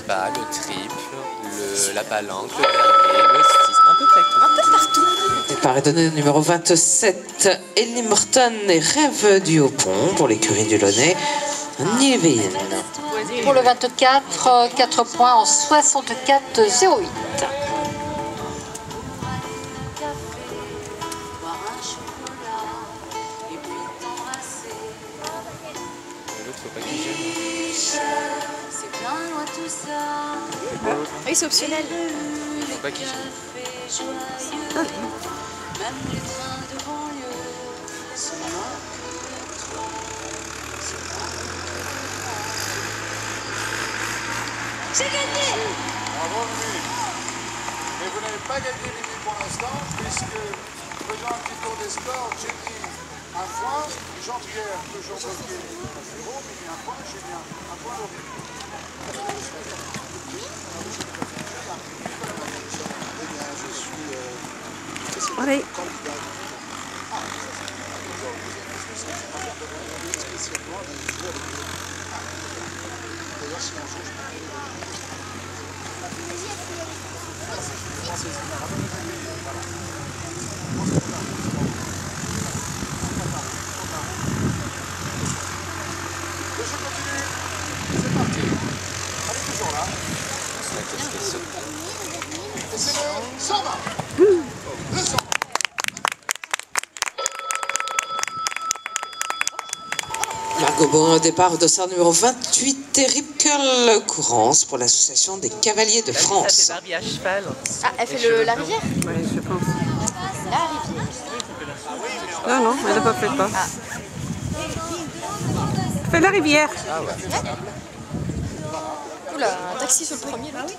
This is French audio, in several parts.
le triple, le, la palanque, le verlet, le un peu. Un partout. Départ est donné au numéro 27, Ellie Morton et Rêve du Haut-Pont pour l'écurie du Launay, Niveen. Pour le 24, 4 points en 64-08. L'autre, faut pas qu'il gêne. Oui, c'est optionnel. Faut pas qu'il gêne. Bravo Mimi. Mais vous n'avez pas gagné Mimi pour l'instant, puisque faisant un petit tour des scores, j'ai mis un point, Jean-Pierre, toujours bloqué à zéro, Mimi un point, Julien un point. Eh bien, je suis euh, Allez. candidat. Ah, d'accord, vous êtes spécialement des joueurs de D'ailleurs, si un jour je peux Et je continue. C'est parti. Elle est toujours là. Et c'est le 120. Le 120. Boin au départ de sa numéro 28, Eric Curl Courance pour l'association des Cavaliers de France. Barbie à cheval. Ah, elle fait le, la rivière Ouais, je pense. La rivière. Non, non, elle n'a pas fait le pas. Fais la rivière. Oula, un taxi sur le premier. l'autre.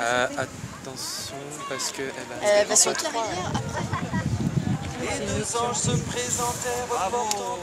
Euh, attention, parce que elle va. Euh, bah, sur la rivière après. Les deux anges se présentèrent portant